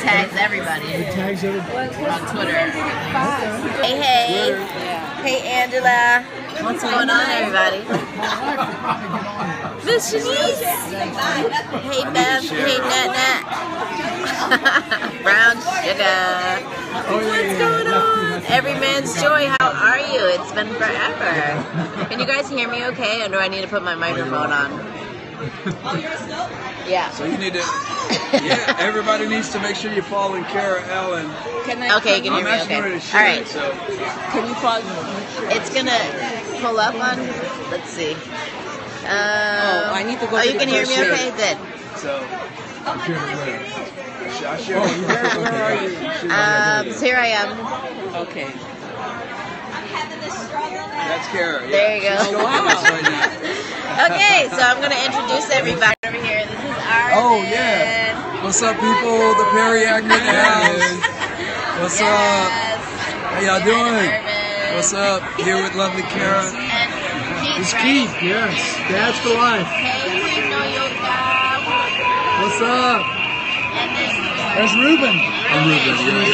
tags everybody It tags everybody. on Twitter. Hey, hey. Hey, Angela. What's going on, everybody? Miss Shanice. Hey, Beth. Hey, Nat Nat. Brown sugar. What's going on? Every man's joy. How are you? It's been forever. Can you guys hear me okay, or do I need to put my microphone on? Oh, Yeah. So you need to, yeah, everybody needs to make sure you're following Kara Allan. Can I? Okay, you can I'm hear me actually okay. ready to share right. it, so Can you follow? It's gonna pull up on. Let's see. Um, Oh, I need to go Oh, to you the can hear me first okay? Good. so Share it where? I share Oh, it. you have Where are you? Um, so here I am. Okay. That's Kara. Yeah. There you go. She's going through this right now. Okay, so I'm gonna introduce everybody over here. This is Arvin. Oh, yeah. What's up, people? The Perry the house. What's up? How y'all doing? What's up? Here with lovely Kara. It's? Keith, yes. Dad's for life. Hey, Queen No Yoga. What's up? And There's Ruben. I'm Ruben. Yeah, we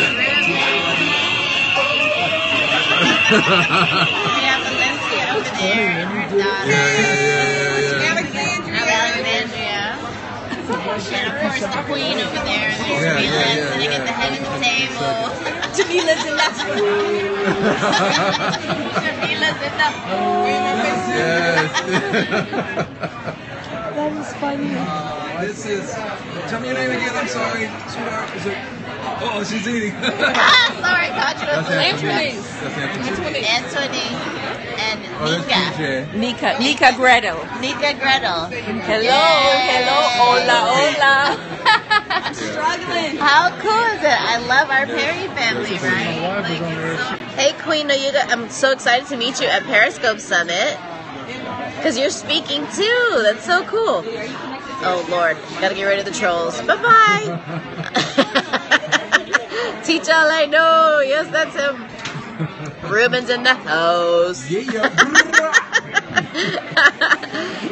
have Valencia over there. Her yeah, yeah. And the queen over there. And there's Yeah, Jamila yeah, yeah, sitting yeah. at the head of the table. Jamila's in that. Jamila's in the Yes. That is funny. Uh, this is. Tell me your name again. I'm sorry, sweetheart. Is it? Oh, she's eating. Ah, sorry, caught you up Anthony's. That's Anthony. Anthony and Oh, Nika. that's TJ. Nika, Nika Gretel. Nika Gretel. Hello, hello, hola, hola. I'm struggling. How cool is it? I love our Perry family, right? wife was on there. Hey, Queen Noyuga, I'm so excited to meet you at Periscope Summit. Because you're speaking too. That's so cool. Oh, Lord. Gotta get rid of the trolls. Bye bye. Teach all I know. Yes, that's him. Ruben's in the house. Yeah.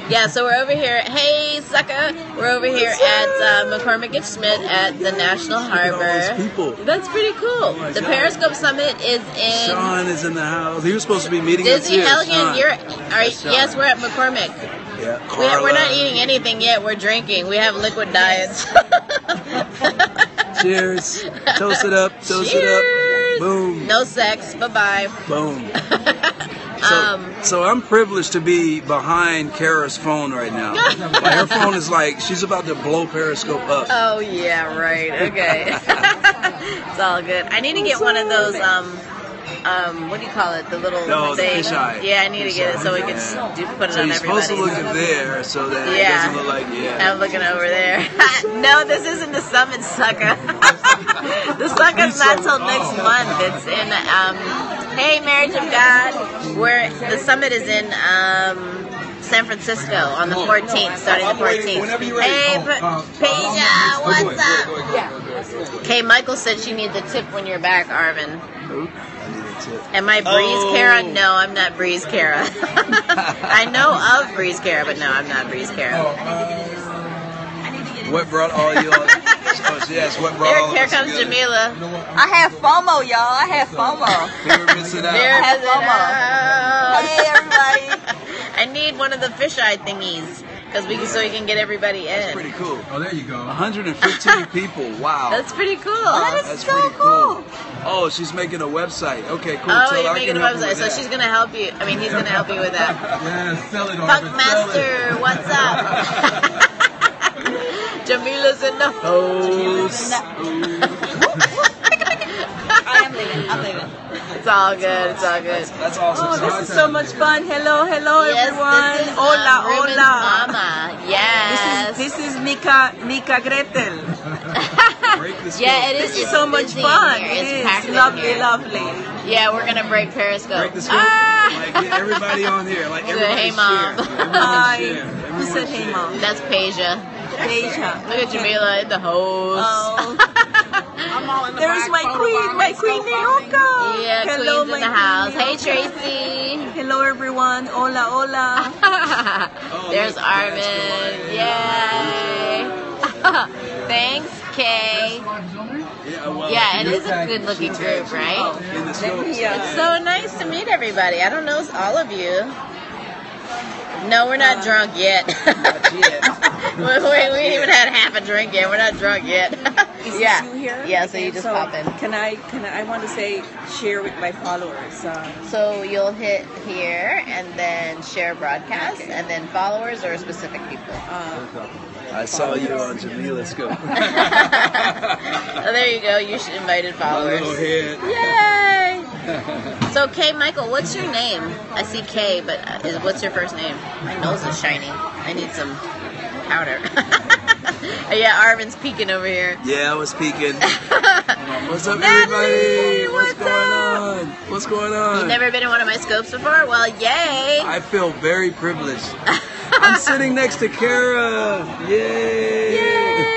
yeah, so we're over here. Hey, sucker. We're over here at uh, McCormick and Schmick's at the National Look at all these Harbor. That's pretty cool. my The Periscope Summit is in Sean is in the house. He was supposed to be meeting us Disney here. You're, are, yes, we're at McCormick. Yeah. We we're not eating anything yet. We're drinking. We have liquid diets. Cheers. Toast it up. Toast it Cheers. Boom. No sex. Bye bye. Boom. So, Um, so I'm privileged to be behind Kara's phone right now. Like, her phone is like she's about to blow Periscope up. Oh yeah, right. Okay. it's all good. I need to get one of those. Um, um, what do you call it? The little No, thing. fisheye. Yeah, I need to get it so we can Yeah. s- do, put it So on you're supposed to look at there so that it Yeah. doesn't look like yeah. I'm looking over there. no, this isn't the summit, sucker. the sucker's not till next month. It's in um. Hey, Marriage of God. Where the summit is in um. San Francisco on the 14th, starting the 14th. Whenever you're ready. Hey, Oh, Peja, what's up? Okay, Michael said she needs a tip when you're back, Arvin. Oop, I need a tip. Am I Breeze Oh. Kara? No, I'm not Breeze Kara. I know of Breeze Kara, but no, I'm not Breeze Kara. Oh, um, what brought all you? oh, yes. What brought all Here, of here comes together? Jamila. I have FOMO, y'all. I have FOMO. We were missing out. There have FOMO. Hey, everybody. I need one of the fisheye thingies because we can so we can get everybody in. Pretty cool. Oh, there you go. 115 people. Wow. That's pretty cool. That is That's so pretty cool. cool. Oh, she's making a website. Okay, cool. Oh, Tell her you're I making a can help her website, so that. she's gonna help you. I mean, he's gonna help you with that. Yeah, sell it, Arvin, sell it. Funkmaster, what's up? Jamila's in the house. I am leaving. I'm leaving. It's all good. It's all good. That's awesome. Oh, this is so much fun. Hello, hello, Yes, everyone. this is hola, um, Ruben's hola. mama. Yes. This is this is Nika Nika Gretel. Yeah, it is. This is so much fun. here. It It's is packed lovely, here. lovely. Yeah, we're gonna break Periscope. Break the scope. Ah! Like get everybody on here. Like everybody "Hey, Mom." share. Everyone Hi. Who said hey, mom? That's Peja. Deja. Look at Jamila in the host. Oh. There's my queen, my queen Neoka. yeah, Hello, Queen's my in the house. Hey, Tracy. Hello, everyone. Hola, hola. There's look, Arvin. that's Yay. Thanks, Kay. Yeah, well, Yeah, it is a good looking group, right? In. It's so nice to meet everybody. I don't know all of you. No, we're not uh, drunk yet. we, we, we ain't even had half a drink yet. We're not drunk yet. Is yeah. this you here? Yeah, so you just so pop in. Can I? Can I? I want to say share with my followers. Uh, So you'll hit here and then share broadcast Okay. and then followers or specific people. uh, I saw you on Jamila Scope. oh, there you go. You should invited My followers. little head. Yay! So Kay Michael, what's your name? I see Kay, but uh, is, what's your first name? My nose is shiny. I need some powder. yeah, Arvin's peeking over here. Yeah, I was peeking. What's up, Natalie, everybody? What's, what's going on? What's going on? You've never been in one of my scopes before? Well, yay! I feel very privileged. I'm sitting next to Kara. Yay! Yay.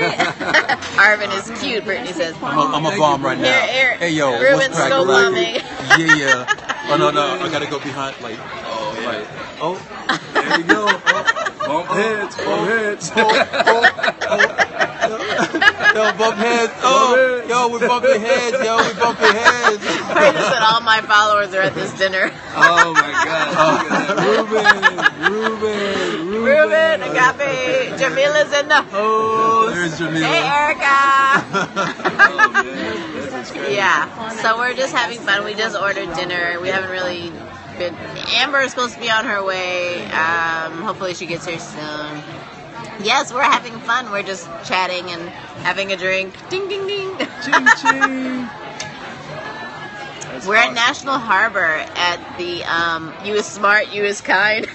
Arvin is cute, Brittany says. I'm a, I'm a Thank bomb right now. Here, here. Hey yo, Ruben what's cracking? scope on me. Yeah, yeah. Oh no, no, I gotta go behind. Like, Oh, yeah. like, oh, There you go. Bump heads, bump heads. yo, bump heads. Oh, yo, we bumping heads. Yo, we bumping heads. I just said all my followers are at this dinner. Oh my God! Oh. Look at. Ruben, Ruben, Ruben. Ruben, Agape, Jamila's in the Oh, there's Jamila. Hey, Erica. Oh man, this is great. Yeah, so we're just having fun. We just ordered dinner. We haven't really been. Amber is supposed to be on her way. Um, hopefully, she gets here soon. Yes, we're having fun. We're just chatting and having a drink. Ding, ding, ding. Ching ching. That's We're at. National Harbor at the um, You is Smart, You is Kind.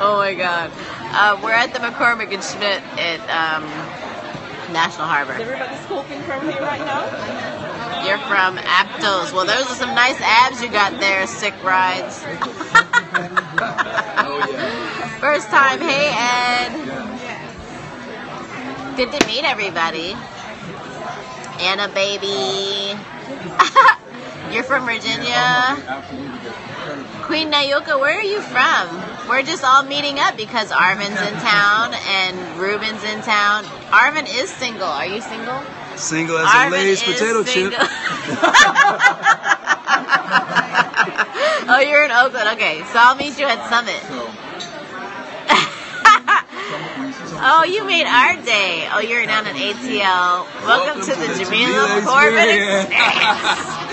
oh my God. Uh, we're at the McCormick and Schmick's at um, National is Harbor. everybody scoping from here right now? You're from Aptos. Well, those are some nice abs you got there, sick rides. Oh. First time, hey Ed. Good to meet everybody. Anna, baby. You're from Virginia. Queen Nayoka, where are you from? We're just all meeting up because Arvin's in town and Ruben's in town. Arvin is single. Are you single? Single as a Arvin Lay's is potato single. chip. oh, you're in Oakland. Okay, so I'll meet you at Summit. oh, you made our day. Oh, you're down at ATL. Welcome, to, the, Jamila Jamila Corbin experience. experience.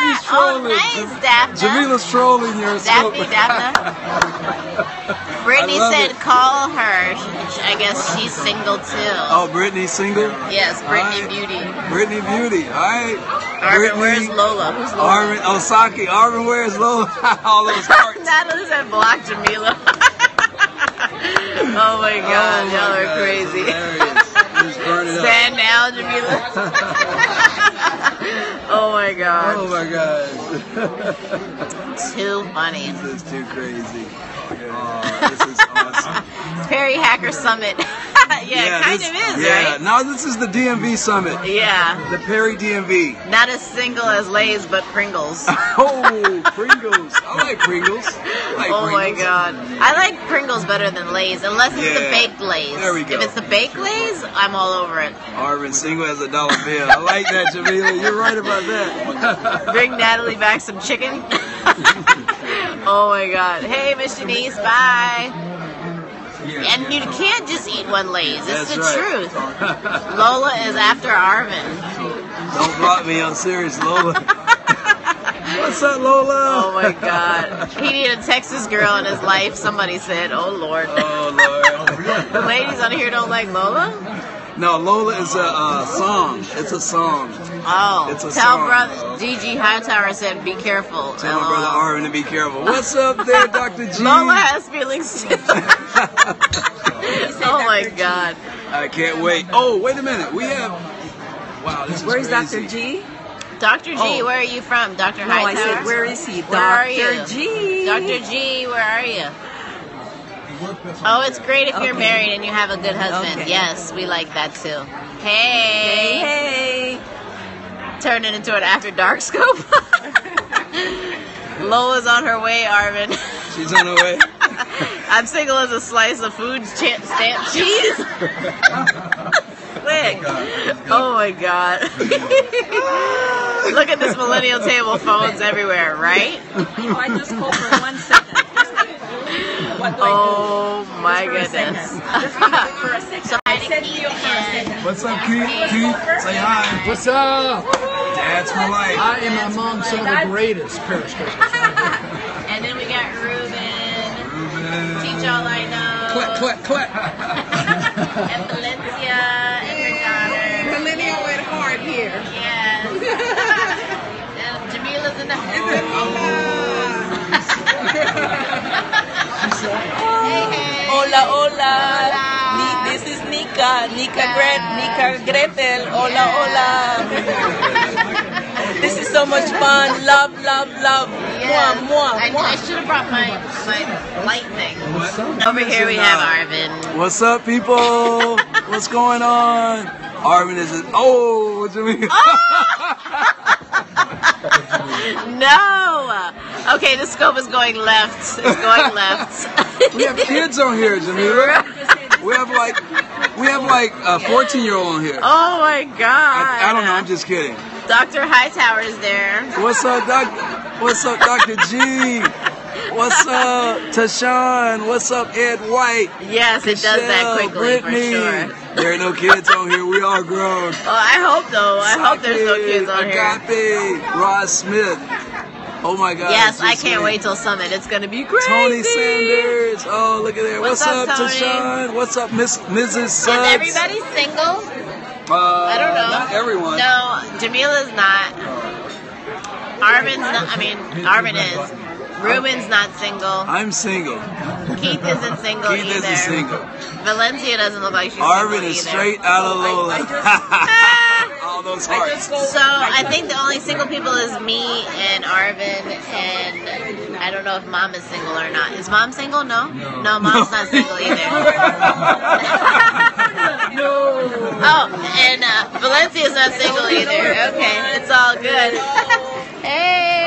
Ah, She's oh, trolling. nice, Daphne. Jamila's trolling your Daphne, scope. Daphne. Brittany said, it. call her. I guess she's single too. Oh, Brittany's single. Yes, Brittany Alright. Beauty. Brittany Beauty. All right. Arvin, where's Lola? Who's Lola? Arvin oh, Osaki. Arvin, where's Lola? All those hearts. Natalie said block Jamila. oh my oh, god, Oh, my y'all are God, crazy. it's hilarious. Just burn it up. Stand down, Jamila. oh my god. Oh my God. Too funny. this is too crazy. Oh, this is awesome. Perry Hacker Summit. yeah, it kind this- of is, yeah. right? Now this is the DMV summit. Yeah. The Perry DMV. Not as single as Lay's, but Pringles. Oh, Pringles. I like Pringles. I like Oh my god. I like Pringles better than Lay's, unless it's the baked Lay's. There we go. If it's the baked Lay's, I'm all over it. Arvin single as a dollar bill. I like that, Jamila. You're right about that. Bring Natalie back some chicken. oh my god. Hey, Miss Denise. bye. And you can't just eat one Lay's. It's the right. truth. Lola is after Arvin. Don't block me. I'm serious, Lola. What's up, Lola? Oh my god. He needed a Texas girl in his life, somebody said. Oh lord. Oh Lord. Oh, the ladies on here don't like Lola? No, Lola is a uh, song. It's a song. Oh. It's a Tell song. brother Gigi Hightower said be careful. Tell my brother Arvin to be careful. What's up there, Dr. G? Lola has feelings too. oh my G. god. I can't wait. Oh, wait a minute. We have. Wow, this is Where's. Dr. G? Dr. G, Oh. where are you from? Dr. No, Hightower? I said, where is he? Where are Dr. G. Dr. G, where are you? Oh, it's great if you're Okay. married and you have a good husband. Okay. Yes, we like that too. Hey, Hey, hey. turn it into an after dark scope. Lola's on her way, Arvin. She's on her way. I'm single as a slice of food cha- stamp cheese. sick. Oh my god. Oh Look at this millennial table, phones everywhere, right? Oh, I just hold for one second. What do Oh my I do? Oh for a goodness. Just keep it for a second. So I said to you for a second. What's up, Keith? Keith, say hi. What's up? Dad's for life. I am among some of the greatest Periscopers. And then we got Ruben. Teach all I know. Clap, clap, clap. And Valencia and. Millennial went hard here. Yes. Hola, hola. Hola. Ni- This is Nika. Nika Gret. Nika Gretel. Hola, hola. This is so much fun. Love, love, love. Yes. Mwah, mwah, I, I should have brought my, my light thing. Over here we have Arvin. What's up, people? What's going on? Arvin is a, oh, what do you mean? Ah! No! Okay, the scope is going left. It's going left. we have kids on here, Jamila. We have like, we have like a 14 year old on here. Oh my god. I, I don't know. I'm just kidding. Dr. Hightower is there. What's up, Doc? What's up, Dr. G? What's up, Tashawn? What's up, Ed White? Yes, it does that quickly Brittany? for sure. There ain't no kids on here. We all grown. Oh, I hope though. I hope there's no kids on here. Agape, Ross Smith. Oh my God. Yes, I can't me. wait till Summit. It's gonna be crazy. Tony Sanders. Oh, look at there. What's What's, up, Tony? Tashawn? What's up, Miss Mrs. Is Suggs? everybody single? Uh, I don't know. Not everyone. No, Jamila's not. Arvin's not. I mean, Arvin is. Ruben's not single. I'm single. Keith isn't single Keith either. isn't single. Valencia doesn't look like she's Arvin single is either. straight out of Lola. All those hearts. So I think the only single people is me and Arvin, and I don't know if Mom is single or not. Is Mom single? No. No, Mom's not single either. No. Oh, and uh, Valencia's not single either. Okay, it's all good. hey.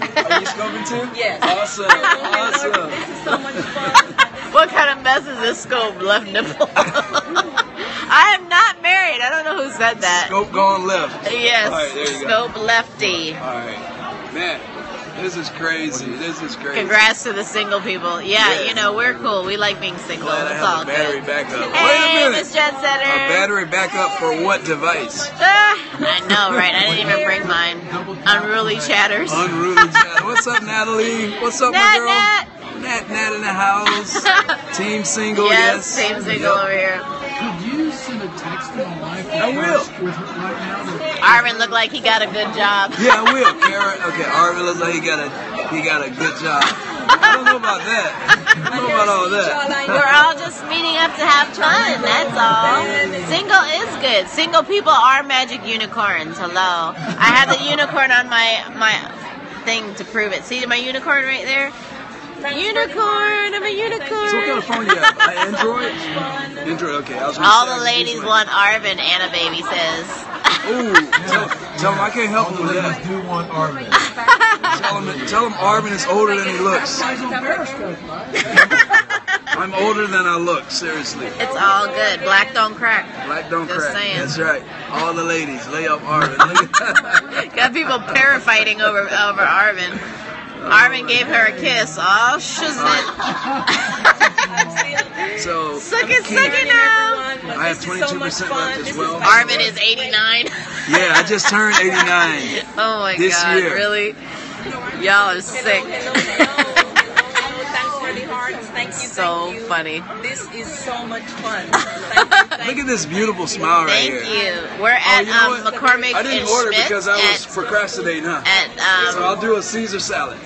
Are you scoping too? Yes. Awesome. Awesome. This is so much fun. what kind of mess is this scope left nipple? I am not married. I don't know who said that. Scope going left. Yes, All right, there you go. scope lefty. All right. Man, this is crazy. This is crazy. Congrats to the single people. Yeah, Yes. you know we're cool. We like being single. Glad I It's have all a battery good. backup. Hey, Wait a minute. Miss Jet A battery backup for what device? Ah, I know, right? I didn't even bring mine. Unruly chatters. Unruly chat. What's up, Natalie? What's up, my girl? Nat. Nat, Nat in the house. Team single, yes, yes. team single over here. Could you send a text to my wife? I will. With her right now. That- Arvin looked like he got a good job. Yeah, I will. Karen, okay, Arvin looks like he got a he got a good job. I don't know about that. I don't know about all that. We're all just meeting up to have fun. That's all. Single is good. Single people are magic unicorns. Hello. I have the unicorn on my my thing to prove it. See my unicorn right there? Unicorn. I'm a unicorn. So what kind of phone you have? Android? Android, okay. I was All the ladies want Arvin, Anna Baby says. Ooh, tell, tell him I can't help him with that. do want Arvin. Tell him, tell him Arvin is older than he looks. I'm older than I look, seriously. It's all good. Black don't crack. Black don't Just crack. saying. That's right. All the ladies, lay up Arvin. Got people para fighting over over Arvin. Arvin gave her a kiss. Oh, shiznit. so, Suck it, Keith, suck it now. I have 22% left as well. Arvin is 89. Yeah, I just turned 89. Oh my This god, year. really? Y'all are sick. Hello, hello, hello. Thank you. So thank you. funny. This is so much fun. Thank you, thank Look at this beautiful smile right here. Thank you. We're Oh, at you know um, what? McCormick I didn't and order Schmick's because I was at, procrastinating, huh? at So I'll um, do a Caesar salad.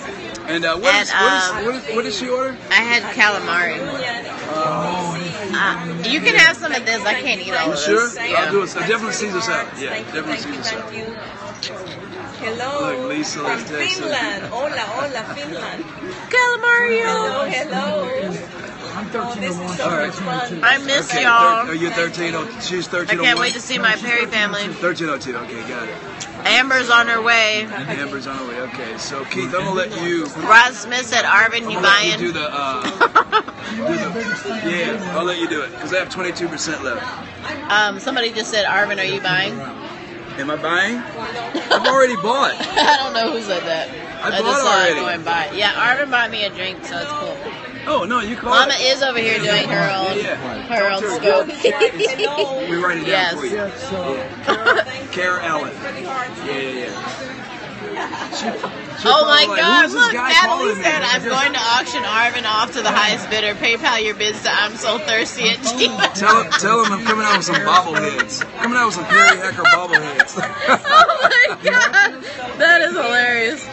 And uh, what, is, At, um, what, is, what, is, what did she order? I had calamari. Uh, you can have some of this. I can't eat all of this. Sure? Yeah. I'll do it. a, definitely Caesar salad. Yeah, Thank you, definitely thank you, Caesar thank salad. you. Hello. Look, Lisa from is. Finland. Hola, hola, Finland. Calamari. Hello, hello. I'm 1301. She's All right. 1302. I miss Okay, y'all. thir- are you 13? Oh, she's I 13. can't wait to see my Perry family. 1302. Okay, got it. Amber's on her way. Amber's on her way. Okay, so Keith, I'm gonna let you. Ross Smith said, Arvin, you I'll let you do the. Uh, do the yeah, I'll let you do it because I have 22% left. Um, somebody just said, Arvin, are you buying? Am I buying? I've already bought. I don't know who said that. I just bought saw already. it going by. Yeah, Arvin bought me a drink, so it's cool. Oh no, you called. Mama it. is over here doing her own, Yeah, yeah. her own Talk to scope. We write it down Yes. for you. Yeah, so Kara Allan. Yeah, yeah, yeah. She, she'll Oh my probably like, God! Look, Natalie said I'm going to auction Arvin off to the highest bidder. PayPal your bids to I'm so thirsty at Gmail. Tell him, tell him I'm coming out with some bobbleheads. Coming out with some Perry Hacker bobbleheads. oh my God, that is hilarious.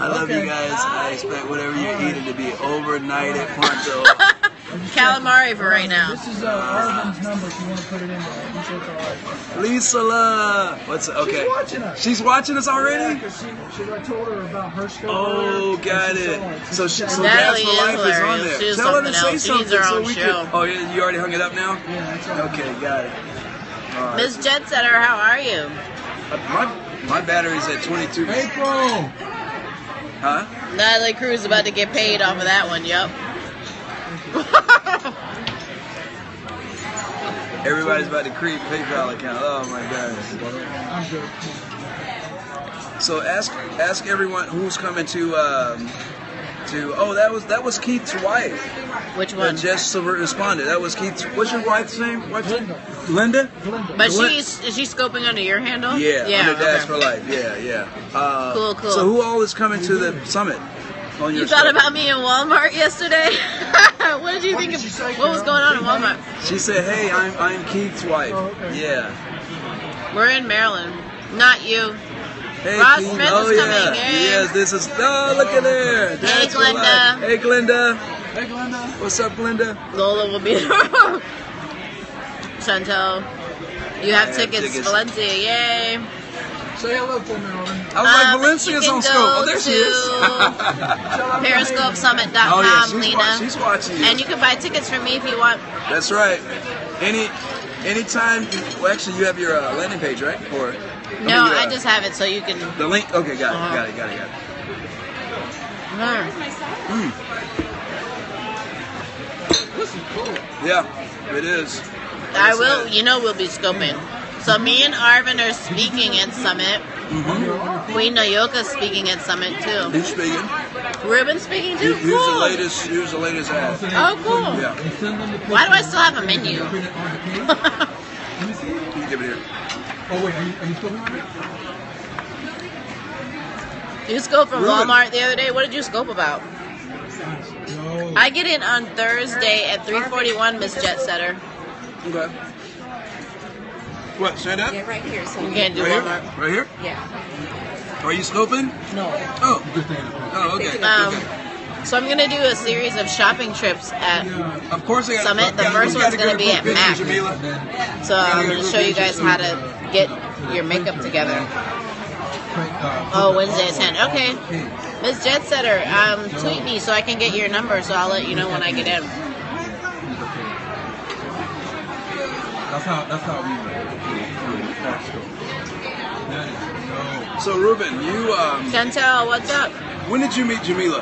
I love you guys. I expect whatever you're eating to be overnight at Pronto. Calamari for right now. this is uh, Arvin's number if you want to put it in there. He said it's all right. Lisa La. What's okay? She's watching us. She's watching us already. Because she, she, I told her about her scope. Oh, earlier, got it. it. So, she, so Natalie Dance for is Life is on there. She is Tell her to say else. Something so we show. can. Oh, yeah, you already hung it up now. Yeah, that's all right. Okay, got it. All right. Miss Jet Setter, how are you? Uh, my my battery's at 22. April! Huh? Natalie Cruz about to get paid off of that one. Yep. Everybody's about to create PayPal account. Oh my gosh. So ask ask everyone who's coming to um, to. Oh, that was that was Keith's wife. Which That one? just responded. That was Keith's. What's your wife's name? What's your, Linda. Glenda. But Glenn- she's is she scoping under your handle? Yeah, Yeah. under Dash for Life. Yeah, yeah. Uh, Cool, cool. So who all is coming to the summit? On your You thought scope? about me in Walmart yesterday? what did you What think did of say, what was going on in Walmart? She said, "Hey, I'm I'm Keith's wife." Oh, okay. Yeah. We're in Maryland. Not you. Hey, Ross Keith. Smith is oh, yeah. coming, hey. Yes, this is. Oh, look at there. Dash for Glenda. Hey, Glenda. Hey, Glenda. What's up, Glenda? Lola will be Chantel. You have have tickets, tickets. Valencia, yay. Say hello to me, Robin. I was like, Um, Valencia's you on can scope. go Oh, there she is. to PeriscopeSummit.com, oh, yeah, she's, Lena. wa- she's watching you. and you can buy tickets for me if you want. That's right. Any, anytime. You, well, actually, you have your uh, landing page, right? Or I No, mean, your, I uh, just have it so you can. the link. Okay, got it. Uh-huh. Got it. Got it. Got it. Mm. Yeah, it is. I will. You know, we'll be scoping. So me and Arvin are speaking at Summit. Mm-hmm. Queen Nayoka's speaking at Summit too. Who's speaking? Ruben's speaking too. Who's the Cool. latest? Who's the latest ad? Oh, cool. Yeah. Why do I still have a menu? You can you give it here. Oh, wait, are you, are you still doing it? you scoped from Ruben. Walmart the other day. What did you scope about? No. I get in on Thursday at 3:41, Miss Jet Setter. Okay. What? Stand up. Yeah, right here. So You can't do Right here. Walmart. Right here. yeah. Are you scoping? No. Oh. Oh, okay. Um, okay. so I'm gonna do a series of shopping trips at. Of course, I got Summit, the gotta- first one's gonna be at Mac. Jamila. So I'm gonna show you guys how to get your makeup together. Oh, Wednesday at 10. Okay. Miss Jet Setter, um, tweet me so I can get your number so I'll let you know when I get in. That's how. That's how we. That is So, Ruben, you um, Chantel, what's up? when did you meet Jamila?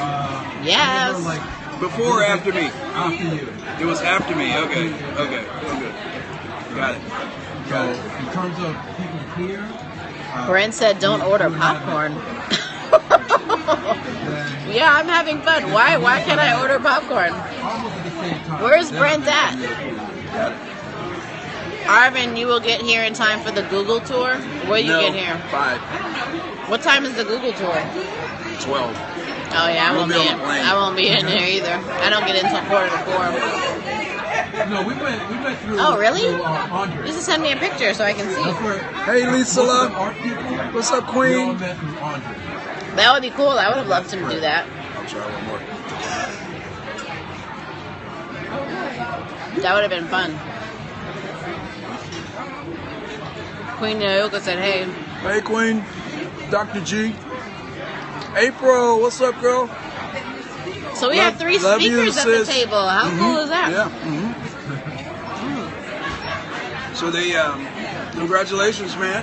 Uh, Yes. like Before or after me? after you. It was after me. Okay. Okay. Okay. Got it. So in terms of people here, uh, Brent said don't order popcorn. yeah, I'm having fun. Why why can't I order popcorn? almost at the same time. Where's then Brent at? Arvin, you will get here in time for the Google tour. Where do you no, get here? Five. What time is the Google tour? Twelve. Oh yeah, I We'll won't be be in. the plane. I won't be in there either. I don't get in until quarter to four. No, we went. We went through. Oh, really? Through, uh, Andre. Just send me a picture so I can see. Where Hey, Lisa. most of the La. art people. What's up, Queen? met through Andre. That would be cool. I would have loved him to do that. I'll try one more. That would have been fun. Queen Naoka said, "Hey, Hey, Queen. Dr. G. April, what's up, girl? So we Love- have three love you, speakers at the table. How cool is that? Yeah. hmm So they, um, congratulations, man.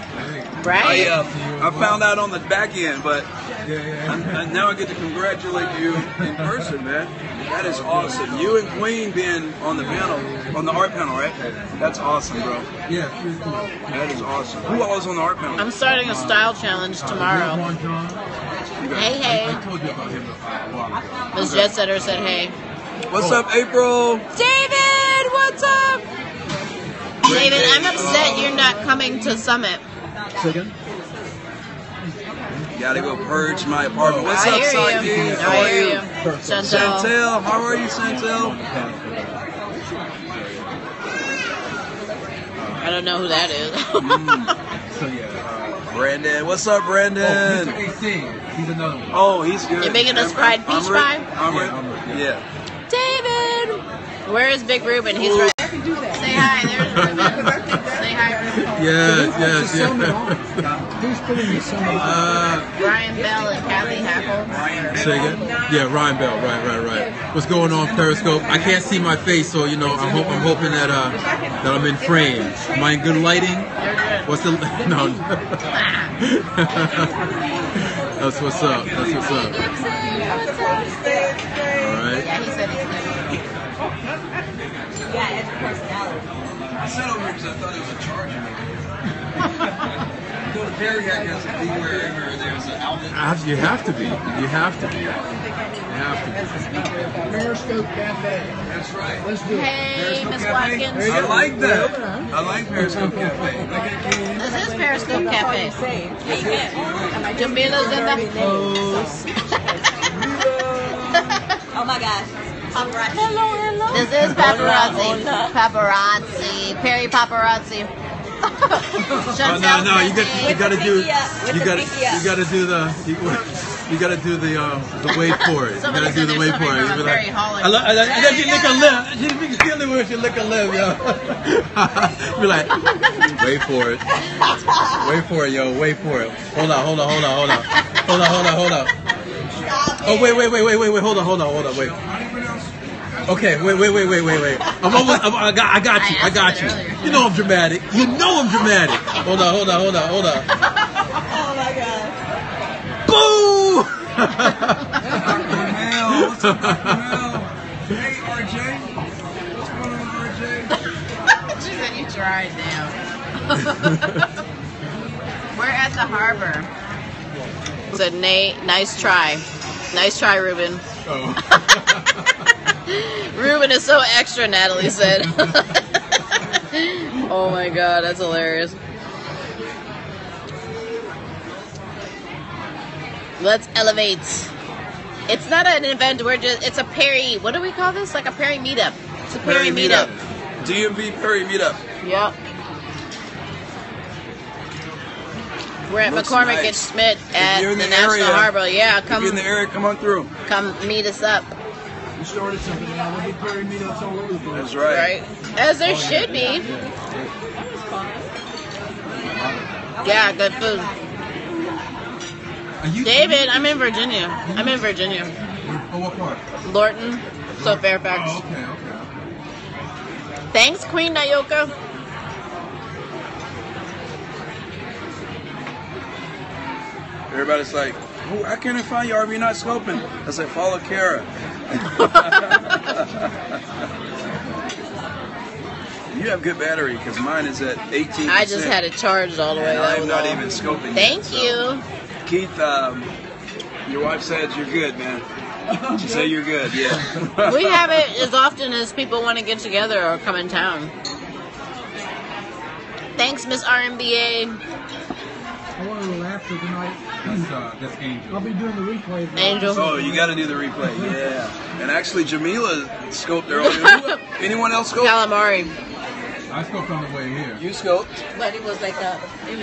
Right? I, uh, I found out on the back end, but and now I get to congratulate you in person, man. That is awesome. You and Queen being on the panel, on the art panel, right? That's awesome, bro. Yeah, she was cool. That is awesome. Who all is on the art panel? I'm starting a style challenge tomorrow. Hey, hey. I told you about him a while ago. Miss Jet Setter said, hey. What's up, April? David, what's up? David, I'm upset you're not coming to Summit. Second. Gotta go purge my apartment. What's I up, hear Saki? you. How I are hear you? you. Chantel. Chantel, how are you, Chantel? I don't know who that is. So yeah. Uh, Brandon, what's up, oh, Brandon? Mr. 18. He's another one. Oh, he's good. You're making us I'm- fried I'm peach re- pie? I'm re- Yeah, yeah. David! Where is Big Ruben? He's right. Say hi. There's Ruben. Say hi, Ruben. Yes, yes, Summit yes. Who's putting the summit on? Uh, Brian Bell and Kathy Hackl. say again? Yeah, Ryan Bell. Right, right, right. What's going on, Periscope? I can't see my face, so you know, I'm, hope, I'm hoping that uh, that I'm in frame. Am I in good lighting? You're good. What's the no? That's what's up. That's what's up. Sat over here because I thought it was a charger. Go to Perry Hack has to be wherever there's an outlet. Have- You have to be. You have to be. You have to be. Periscope Cafe. That's right. Let's do it. Hey, Miss Cafe? Watkins. I like that. I like Periscope Cafe. This is Periscope Cafe. Jamila's in the house. Oh my gosh. Paparazzi. This is paparazzi. Paparazzi. Perry paparazzi. Oh, no, no, you got you got to do pinky up, with you got pinky you got to do the you, you got to do the um the wait for it. You got to do the there's wait for it. You be like, Perry Holland. I, lo- I, lo- I got you lick a lip. She be killing when she lick a lip, yo. be like, wait for it, wait for it, yo, wait for it. Hold on, hold on, hold on, hold on, hold on, hold on, hold on. Oh wait, wait, wait, wait, wait, wait, hold on, hold on, hold on, wait. Okay, wait, wait, wait, wait, wait, wait. I'm almost, I'm, I got, I got you, I got you. You know I'm dramatic. You know I'm dramatic. Hold on, hold on, hold on, hold on. Oh my god. Boo! Mel, what's up, Mel? Hey, RJ. What's going on, RJ? she said you tried now. We're at the harbor. Said Nate, nice try. Nice try, Ruben. Oh. Ruben is so extra, Natalie said. oh my god, that's hilarious. Let's elevate. It's not an event, we're just, it's a Perry, what do we call this? Like a Perry meetup. It's a Perry, meetup. DMV Perry meetup. Yep. We're at Looks McCormick nice. and Schmick's at the, the National area, Harbor. Yeah, come in the area, come on through. come meet us up. We started something now. We'll be Perry meetups all over the place. That's right. Right. As there should be. Yeah, good food. Are you, David, I'm in Virginia. I'm in Virginia. Oh, what part? Lorton, so Fairfax. Oh, okay, okay. Thanks, Queen Nayoka. Everybody's like, I can't find you. Are we not scoping? I said, follow Kara. you have good battery because mine is at 18. I just had it charged all the way. And I'm not all. even scoping. Thank yet, so. you. Keith, um, your wife said you're good, man. She said you're good, yeah. We have it as often as people want to get together or come in town. Thanks, Miss RMBA. I want a little after tonight. That's, uh, that's Angel. I'll be doing the replay. of that. Angel. Oh, you got to do the replay, yeah. And actually, Jamila scoped earlier. Who- Anyone else scoped? Calamari. I scoped on the way here. You scoped? But it was like a.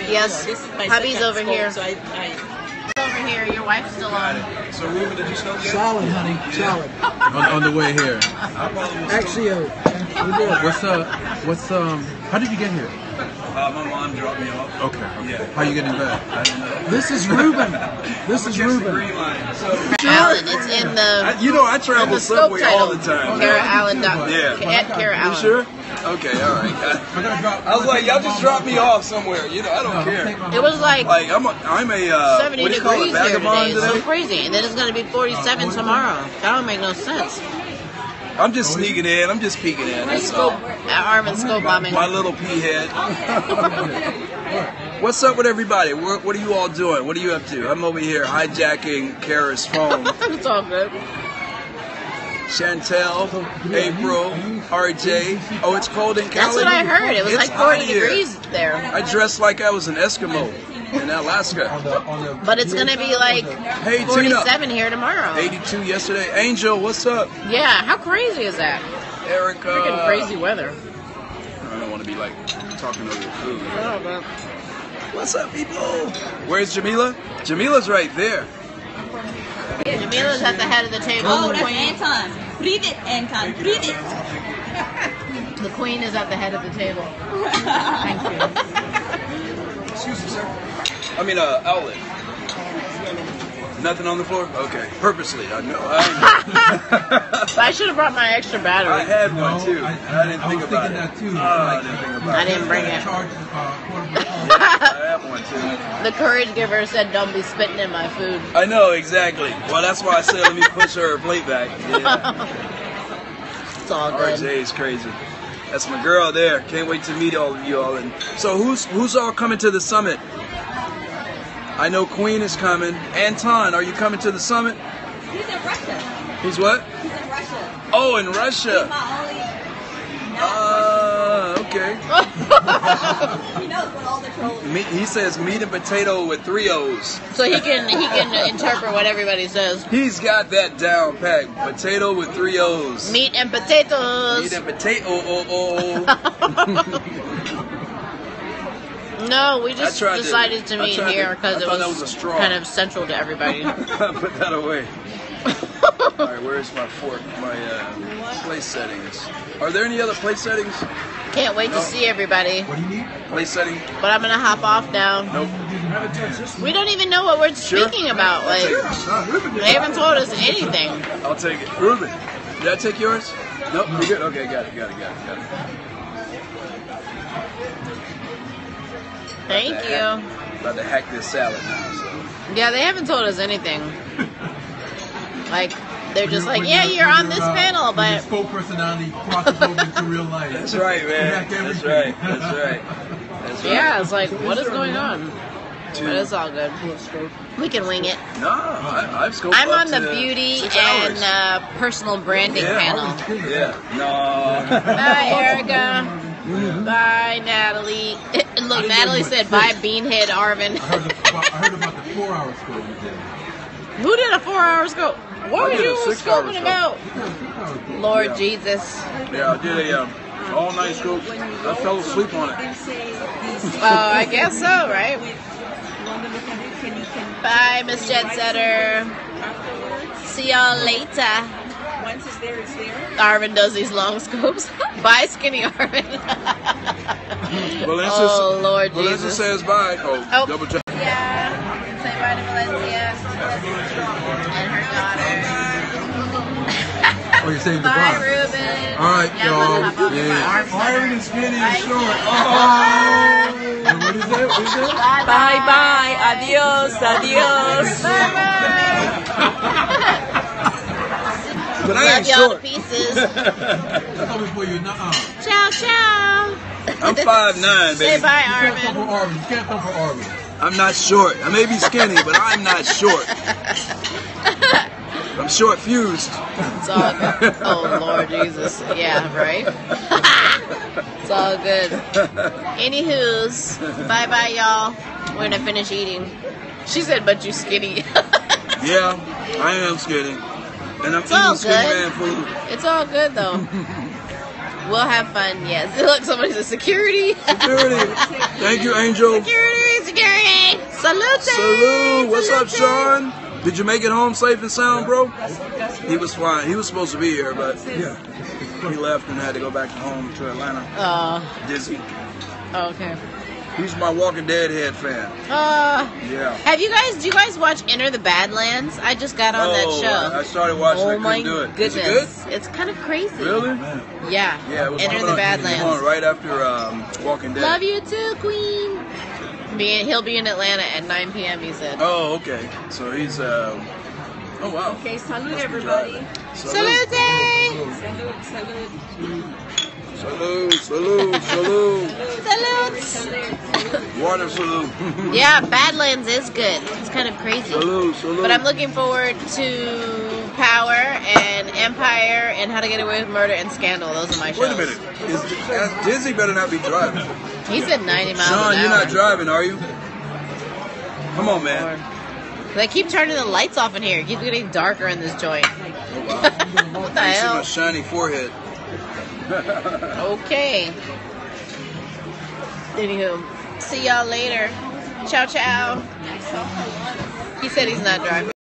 Yes. This is my Hubby's second over scope, here. So I, I Over here, your wife's still on. it. So, Ruben, did you scope yet? Solid, honey. Solid. On, on the way here. I probably will scope. Axio. We're. What's uh? What's um? How did you get here? Uh, my mom dropped me off. Okay. okay. Yeah. How you getting back? I didn't know. This is Ruben. This is Catch the Ruben. green line. So, Alan, it's in the I, you know, I travel the subway title. all the time. Kara Allan. Doc- Yeah. At Kara You Allen. sure? Okay, all right. I. I was like, y'all just dropped me off somewhere. You know, I don't care. It was like Like I'm a, I'm a uh, 70 what do you call it, degrees here vagabond today. It's so crazy. And then it's going to be 47 tomorrow. That don't make no sense. I'm just sneaking in. I'm just peeking in. That's all. Armin scope bombing. My little pea head. What's up with everybody? What, what are you all doing? What are you up to? I'm over here hijacking Kara's phone. it's all good. Chantel, April, RJ. Oh, it's cold in Cali. That's what I heard. It was It's like 40 hot here. degrees there. I dressed like I was an Eskimo in Alaska. But it's gonna be like hey, 47 Tina. here tomorrow. 82 yesterday. Angel, what's up? Yeah, how crazy is that? Erica. Freaking crazy weather. I don't want to be like talking over food. What's up, people? Where's Jamila? Jamila's right there. Jamila's at the head of the table. Oh, the that's queen. Anton. Breathe it, Anton. Breathe it. The queen is at the head of the table. Thank you. Excuse me, sir. I mean, uh, outlet. Nothing on the floor? Okay. Purposely, I know. I, I should have brought my extra battery. I battery. had No, one too. I, I, didn't think was about thinking it. that too. Oh, I didn't think about I it. didn't bring it. Charge, uh, portable phone. I have one too. The courage giver said, "Don't be spitting in my food." I know exactly. Well, that's why I said let me push her plate back. Yeah. It's all good. RJ is crazy. That's my girl there. Can't wait to meet all of you all. And so who's who's all coming to the summit? I know Queen is coming. Anton, are you coming to the summit? He's in Russia. He's what? He's in Russia. Oh, in Russia. My only. Ah, okay. He knows what all the trolls. Meat, he says meat and potato with three O's. So he can he can interpret what everybody says. He's got that down pat. Potato with three O's. Meat and potatoes. Meat and potato. No, we just tried to- decided to meet here because it was, was a straw. kind of central to everybody. Put that away. All right, where's my fork? My uh, place settings. Are there any other place settings? Can't wait to see everybody. What do you need? Place setting? But I'm gonna hop off now. Nope. We don't even know what we're Sure. speaking about. Like Take they haven't told us anything. I'll take it. Ruben, did I take yours? Nope. You're good. Okay, got it. Got it. Got it. Got it. Thank About you. hack- About to hack this salad now. So. Yeah, they haven't told us anything. Like they're just When like, you- yeah, when you're on this uh, panel, when your but spoke personality crosses over into real life. That's right, man. That's right. That's right. That's right. yeah, it's like, what is going on? Two- But it's all good. We can wing it. No, I, I've scoped I'm on the beauty and uh, personal branding Yeah. panel. Yeah. No. Bye, Erica. Bye, Natalie. Look, Natalie said, bye, Beanhead Arvin. I heard, about, I heard about the four-hour scope you did. Who did a four hour scope? What were did you six-hour scoping scope. about? You did a six-hour scope. Lord Yeah. Jesus. Yeah, I did a um, all night scope. I fell asleep on it. Oh, I guess so, right? Bye, Miss Jet Setter. See y'all later. Once it's there, it's there. Arvin does these long scopes. Bye, skinny Arvin. Valencia, Oh, Lord Valencia Jesus. says bye. Oh, Oh. double check. yeah. Say bye to Valencia and her daughter. Oh, you're saying Bye. Ruben. All right, Yeah, I'm y'all. hop. Yeah. Bye. Iron is skinny Bye. and short. Oh. And what is that? What is that? Bye, Bye bye. Adios. Adios. But I ain't y'all to short. pieces. That's coming for you. Nuh-uh. ciao, ciao. I'm five nine, Say baby. bye, You can't come Arvin. for Arvin. You can't come for Arvin. I'm not short. I may be skinny, but I'm not short. I'm short fused. It's all good. Oh, Lord Jesus. Yeah, right? it's all good. Anywho's, bye bye, y'all. We're gonna finish eating. She said, but you skinny. Yeah, I am skinny. And I'm It's all eating skinny good. food. it's all good, though. We'll have fun, yes. Look, somebody said security. Security. Thank you, Angel. security, security. Salute. Salute. What's up, Sean? Did you make it home safe and sound, bro? He was fine. He was supposed to be here, but Yeah. he left and had to go back home to Atlanta. Oh, Dizzy. okay. He's my Walking Dead head fan. Uh, Yeah. have you guys? Do you guys watch Into the Badlands? I just got on oh, that show. I started watching. oh I my couldn't do it. goodness, Is it it's kind of crazy. Really? Yeah. Yeah. It was Into the Badlands. on right after um, Walking Dead. Love you too, Queen. Be he'll be in Atlanta at 9 p.m. He said. Oh, okay. So he's. Um, oh wow. Okay, salute everybody. Salute! Salute, salute. Salute! Salute! Salute! Salute! Salutes. Water salute! Yeah, Badlands is good. It's kind of crazy. salute! Salute! But I'm looking forward to Power and Empire and How to Get Away with Murder and Scandal. Those are my shows. Wait a minute. Is, uh, Dizzy better not be driving. He said 90 miles Sean, an you're not driving, are you? Come on, man. They keep turning the lights off in here. It keeps getting darker in this joint. Oh, wow. what the see my shiny forehead. Okay. Anywho, see y'all later. Ciao, ciao. He said he's not driving.